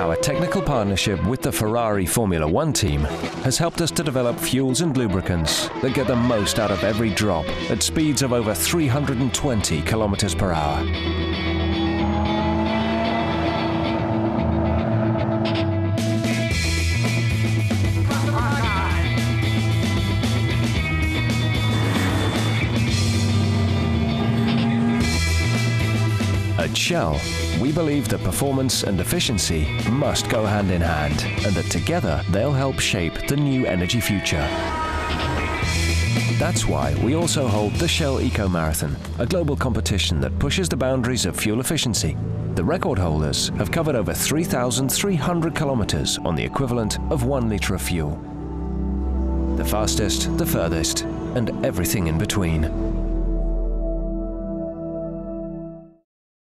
Our technical partnership with the Ferrari Formula One team has helped us to develop fuels and lubricants that get the most out of every drop at speeds of over 320 kilometers per hour. At Shell, we believe that performance and efficiency must go hand in hand, and that together they'll help shape the new energy future. That's why we also hold the Shell Eco Marathon, a global competition that pushes the boundaries of fuel efficiency. The record holders have covered over 3,300 kilometers on the equivalent of one liter of fuel. The fastest, the furthest, and everything in between.